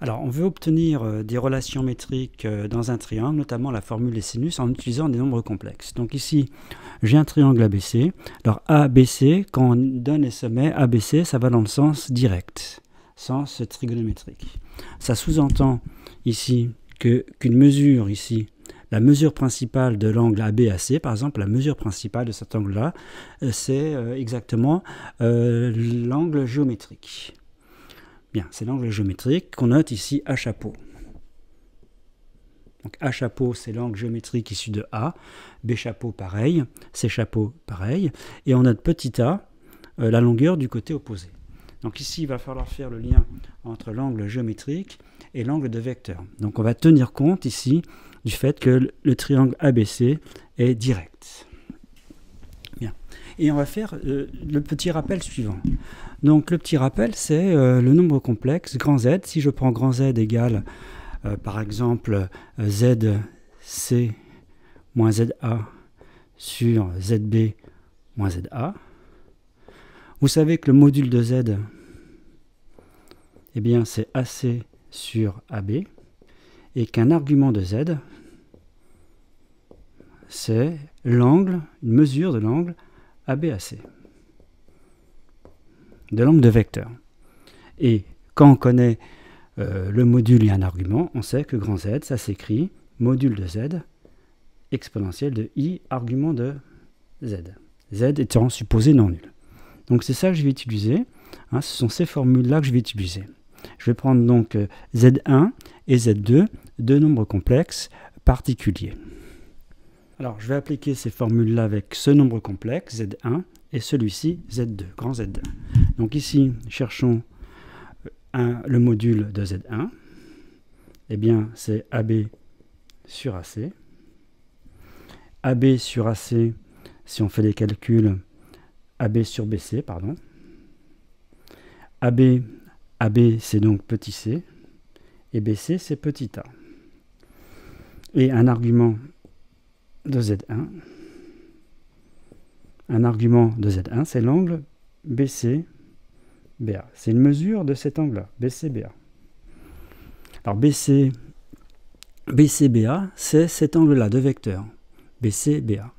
Alors, on veut obtenir euh, des relations métriques euh, dans un triangle, notamment la formule des sinus, en utilisant des nombres complexes. Donc ici, j'ai un triangle ABC. Alors ABC, quand on donne les sommets ABC, ça va dans le sens direct, sens trigonométrique. Ça sous-entend ici qu'une mesure ici, la mesure principale de l'angle ABAC, par exemple, la mesure principale de cet angle-là, euh, c'est exactement l'angle géométrique. Bien, c'est l'angle géométrique qu'on note ici à chapeau. Donc A chapeau, c'est l'angle géométrique issu de A. B chapeau, pareil. C chapeau, pareil. Et on note petit a, euh, la longueur du côté opposé. Donc ici, il va falloir faire le lien entre l'angle géométrique et l'angle de vecteur. Donc on va tenir compte ici du fait que le triangle ABC est direct. Et on va faire euh, le petit rappel suivant. Donc le petit rappel, c'est euh, le nombre complexe, grand Z. Si je prends grand Z égale, euh, par exemple, ZC moins ZA sur ZB moins ZA, vous savez que le module de Z, eh bien, c'est AC sur AB, et qu'un argument de Z, c'est l'angle, une mesure de l'angle ABAC de l'angle de vecteur. Et quand on connaît euh, le module et un argument, on sait que grand Z, ça s'écrit module de Z exponentielle de i argument de Z. Z étant supposé non nul. Donc c'est ça que je vais utiliser. Hein, ce sont ces formules-là que je vais utiliser. Je vais prendre donc euh, Z1 et Z2, deux nombres complexes particuliers. Alors je vais appliquer ces formules-là avec ce nombre complexe, Z1, et celui-ci Z2, grand Z2. Donc ici, cherchons un, le module de Z1. Eh bien, c'est AB sur AC. AB sur AC, si on fait les calculs, AB sur BC, pardon. AB, AB c'est donc petit c, et BC c'est petit a. Et un argument de Z1, un argument de Z1, c'est l'angle BC BA. C'est une mesure de cet angle-là, BCBA. Alors BC, BCBA, c'est cet angle-là de vecteur, BCBA.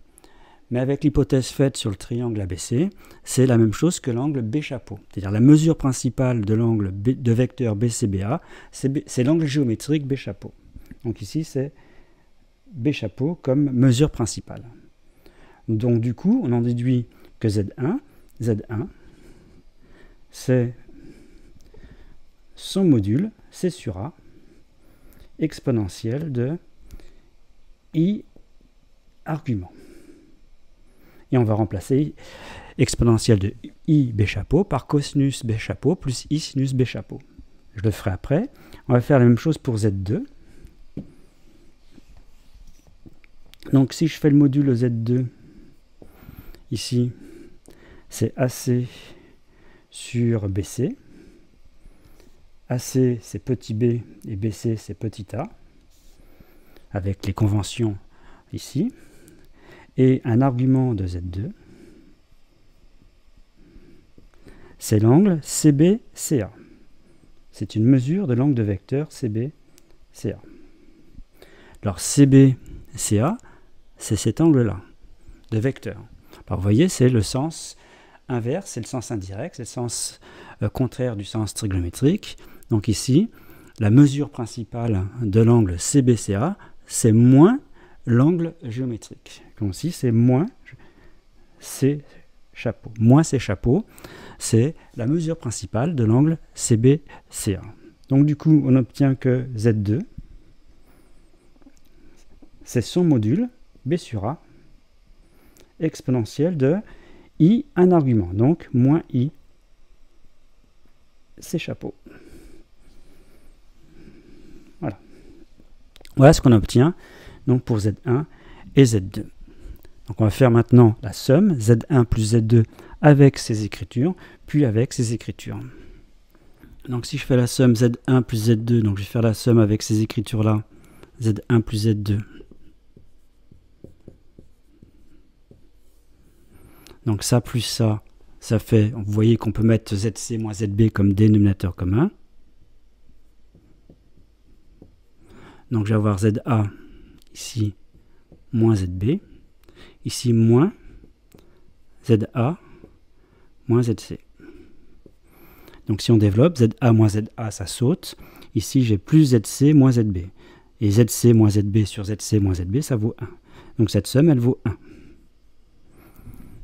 Mais avec l'hypothèse faite sur le triangle ABC, c'est la même chose que l'angle B chapeau. C'est-à-dire la mesure principale de l'angle de vecteur BCBA, c'est l'angle géométrique B chapeau. Donc ici, c'est B chapeau comme mesure principale. Donc du coup, on en déduit que Z1, Z1, c'est son module, C sur A, exponentiel de I argument. Et on va remplacer exponentiel de I B chapeau par cosinus B chapeau plus I sinus B chapeau. Je le ferai après. On va faire la même chose pour Z2. Donc si je fais le module Z2, ici, c'est AC sur BC. AC, c'est petit b et BC, c'est petit a, avec les conventions ici. Et un argument de Z2, c'est l'angle CB-CA. C'est une mesure de l'angle de vecteur CB-CA. Alors CB-CA, c'est cet angle-là, de vecteur. Alors vous voyez, c'est le sens inverse, c'est le sens indirect, c'est le sens euh, contraire du sens trigonométrique. Donc ici, la mesure principale de l'angle CBCA, c'est moins l'angle géométrique. Donc ici, c'est moins C chapeaux. Moins C chapeaux, c'est la mesure principale de l'angle CBCA. Donc du coup, on obtient que Z2, c'est son module B sur A exponentielle de i un argument, donc moins i c'est chapeaux. Voilà. Voilà ce qu'on obtient donc pour Z1 et Z2. Donc on va faire maintenant la somme Z1 plus Z2 avec ces écritures, puis avec ces écritures. Donc si je fais la somme Z1 plus Z2, donc je vais faire la somme avec ces écritures-là, Z1 plus Z2 Donc ça plus ça, ça fait, vous voyez qu'on peut mettre ZC moins ZB comme dénominateur commun. Donc je vais avoir ZA ici moins ZB, ici moins ZA moins ZC. Donc si on développe, ZA moins ZA, ça saute. Ici, j'ai plus ZC moins ZB. Et ZC moins ZB sur ZC moins ZB, ça vaut 1. Donc cette somme, elle vaut 1.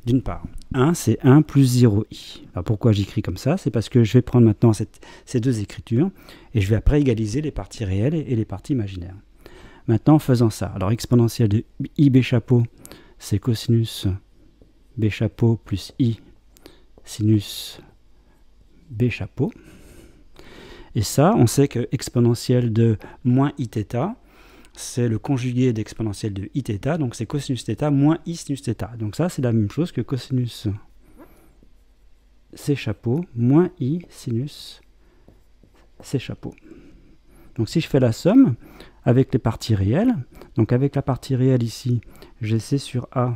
D'une part. 1, c'est 1 plus 0i. Alors pourquoi j'écris comme ça? C'est parce que je vais prendre maintenant ces deux écritures et je vais après égaliser les parties réelles et, les parties imaginaires. Maintenant, en faisant ça, alors exponentielle de ib chapeau, c'est cosinus b chapeau plus i sinus b chapeau. Et ça, on sait que exponentielle de moins iθ, c'est le conjugué d'exponentielle de iθ, donc c'est cosinus θ moins i sinus θ. Donc ça, c'est la même chose que cosinus c chapeau moins i sinus c chapeau. Donc si je fais la somme avec les parties réelles, donc avec la partie réelle ici, j'ai c sur a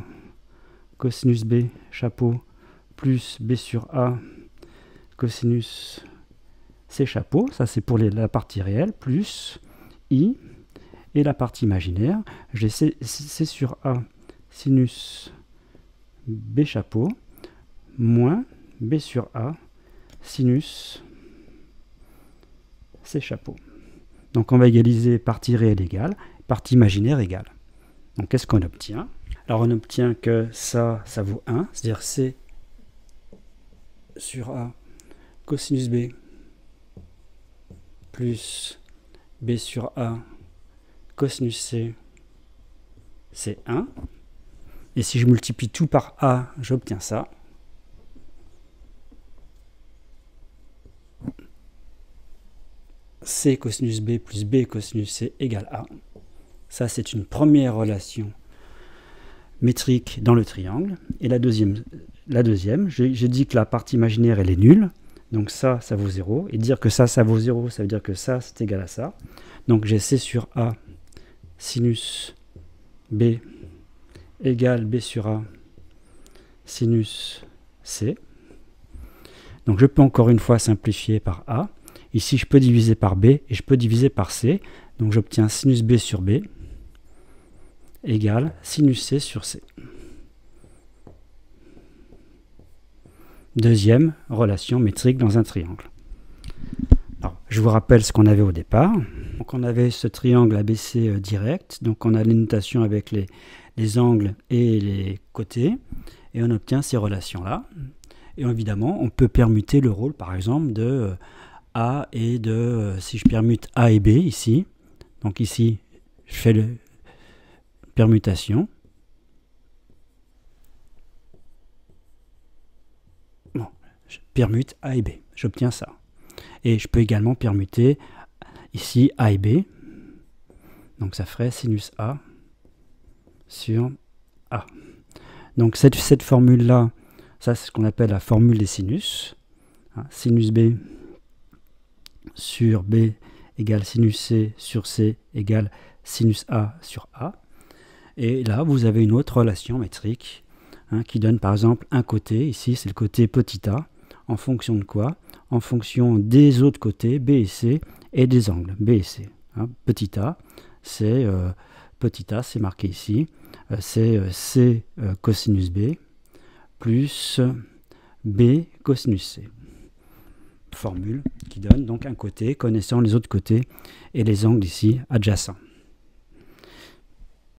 cosinus b chapeau plus b sur a cosinus c chapeau, ça c'est pour la partie réelle, plus i et la partie imaginaire, j'ai C, sur A sinus B chapeau moins B sur A sinus C chapeau. Donc on va égaliser partie réelle égale, partie imaginaire égale. Donc qu'est-ce qu'on obtient? Alors on obtient que ça, ça vaut 1, c'est-à-dire C sur A cosinus B plus B sur A cosinus C, c'est 1. Et si je multiplie tout par A, j'obtiens ça. C cosinus B plus B cosinus C égale A. Ça, c'est une première relation métrique dans le triangle. Et la deuxième, la deuxième j'ai dit que la partie imaginaire, elle est nulle. Donc ça, ça vaut 0. Et dire que ça, ça vaut 0, ça veut dire que ça, c'est égal à ça. Donc j'ai C sur A sinus B égale B sur A sinus C. Donc je peux encore une fois simplifier par A. Ici, je peux diviser par B et je peux diviser par C. Donc j'obtiens sinus B sur B égale sinus C sur C. Deuxième relation métrique dans un triangle. Je vous rappelle ce qu'on avait au départ. Donc on avait ce triangle ABC euh, direct, donc on a les notations avec les, angles et les côtés, et on obtient ces relations-là. Et évidemment, on peut permuter le rôle, par exemple, de euh, A et de, euh, si je permute A et B ici, donc ici, je fais le permutation. Bon, je permute A et B, j'obtiens ça. Et je peux également permuter ici A et B. Donc ça ferait sinus A sur A. Donc cette, formule-là, ça c'est ce qu'on appelle la formule des sinus. Hein, sinus B sur B égale sinus C sur C égale sinus A sur A. Et là, vous avez une autre relation métrique hein, qui donne par exemple un côté, ici c'est le côté petit a, en fonction de quoi? En fonction des autres côtés, B et C, et des angles, B et C. Hein. petit a, c'est euh, petit a, c'est marqué ici, euh, c'est euh, C cosinus B plus B cosinus C. Formule qui donne donc un côté connaissant les autres côtés et les angles ici adjacents.